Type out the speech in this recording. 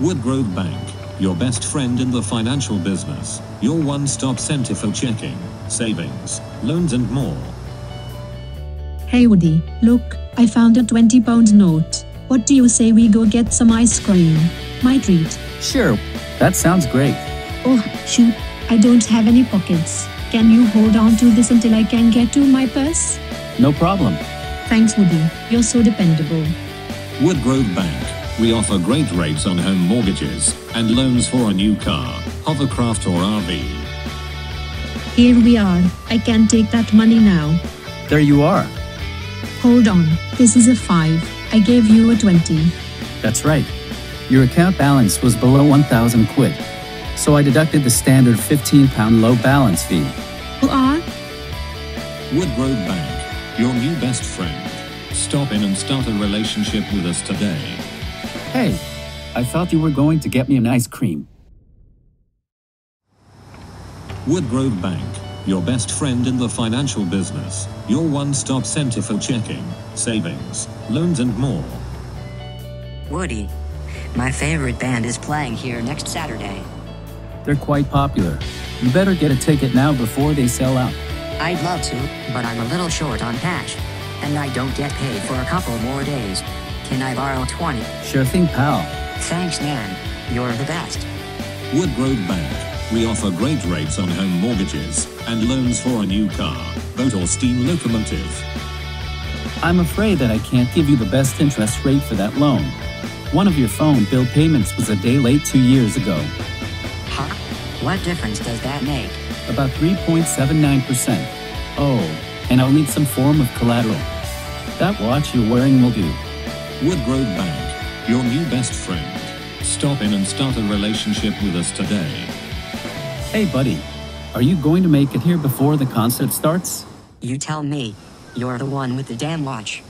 Woodgrove Bank, your best friend in the financial business, your one-stop center for checking, savings, loans and more. Hey Woody, look, I found a 20 pound note. What do you say we go get some ice cream? My treat. Sure, that sounds great. Oh, shoot, I don't have any pockets. Can you hold on to this until I can get to my purse? No problem. Thanks, Woody. You're so dependable. Woodgrove Bank, we offer great rates on home mortgages and loans for a new car, hovercraft or RV. Here we are. I can take that money now. There you are. Hold on. This is a 5. I gave you a 20. That's right. Your account balance was below 1,000 quid. So I deducted the standard 15 pound low balance fee. You are? Woodgrove Bank, your new best friend. Stop in and start a relationship with us today. Hey, I thought you were going to get me an ice cream. Woodgrove Bank, your best friend in the financial business, your one-stop center for checking, savings, loans and more. Woody, my favorite band is playing here next Saturday. They're quite popular. You better get a ticket now before they sell out. I'd love to, but I'm a little short on cash. And I don't get paid for a couple more days. Can I borrow 20? Sure thing, pal. Thanks, man. You're the best. Wood Woodgrove Bank, we offer great rates on home mortgages and loans for a new car, boat or steam locomotive. I'm afraid that I can't give you the best interest rate for that loan. One of your phone bill payments was a day late two years ago. Huh? What difference does that make? About 3.79%. Oh, and I'll need some form of collateral. That watch you're wearing will do. Woodgrove Bank, your new best friend. Stop in and start a relationship with us today. Hey, buddy, are you going to make it here before the concert starts? You tell me. You're the one with the damn watch.